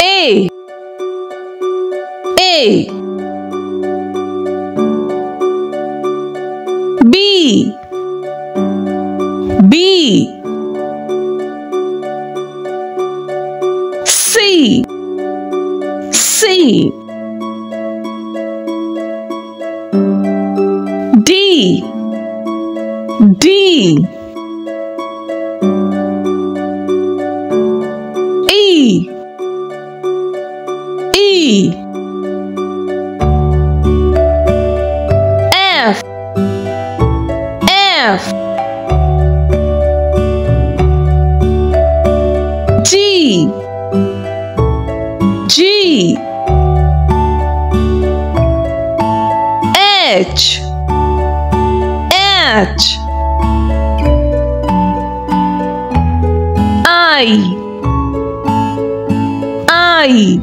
A A B. B. C. C. D. D. G. G. H. H. I. I.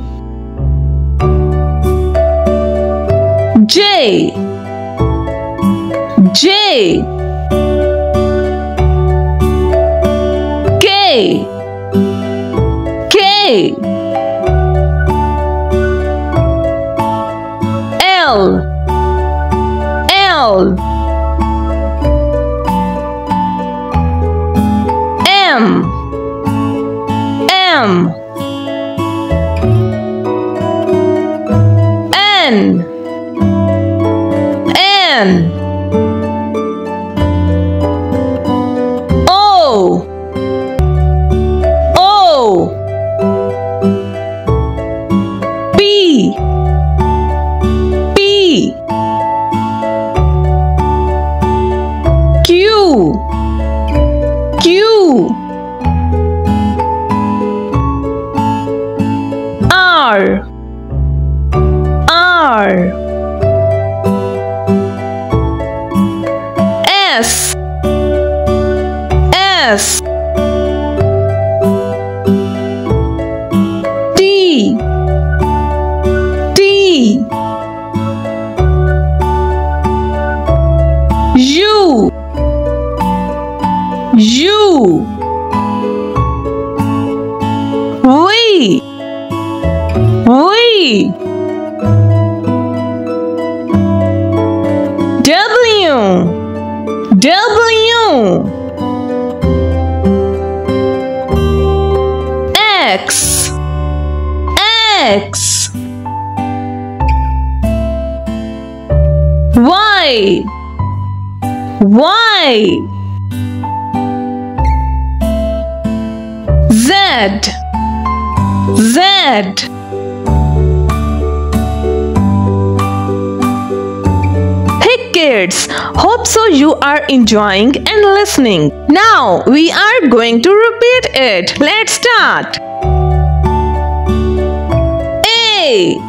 J. J L Q R. R. S S T. T. U. U V W. W. X. X. Y. Y Z Hey kids, hope so you are enjoying and listening. Now we are going to repeat it. Let's start. A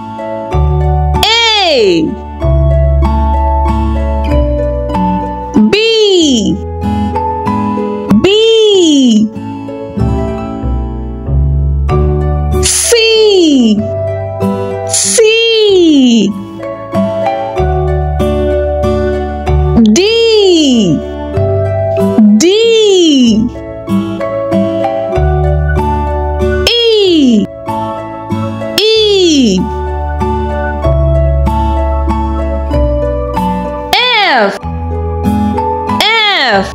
A F. F.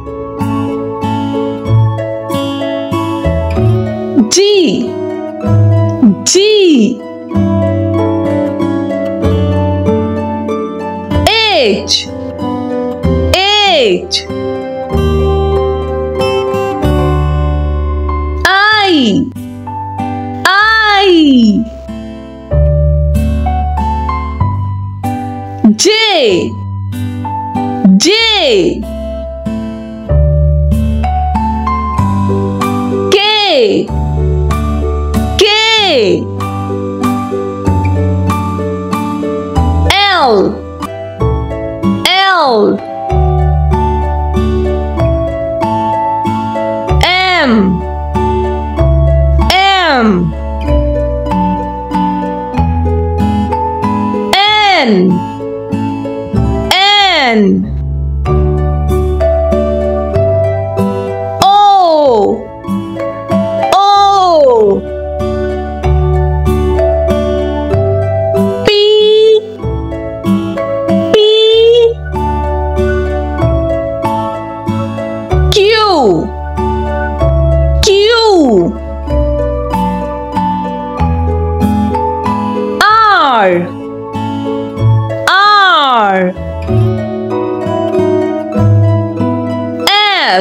G. G. H. H. I. I. J J K. K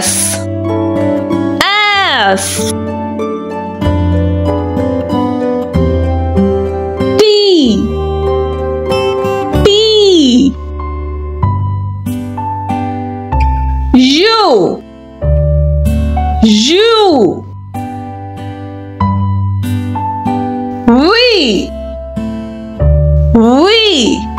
S. S. T T U U We We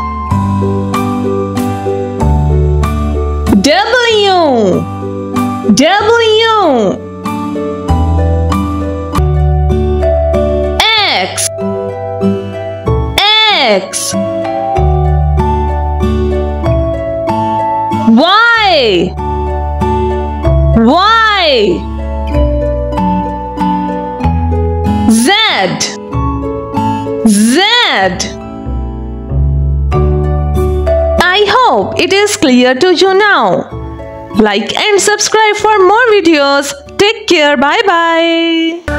X Y Y Z Z I hope it is clear to you now. Like and subscribe for more videos. Take care. Bye bye.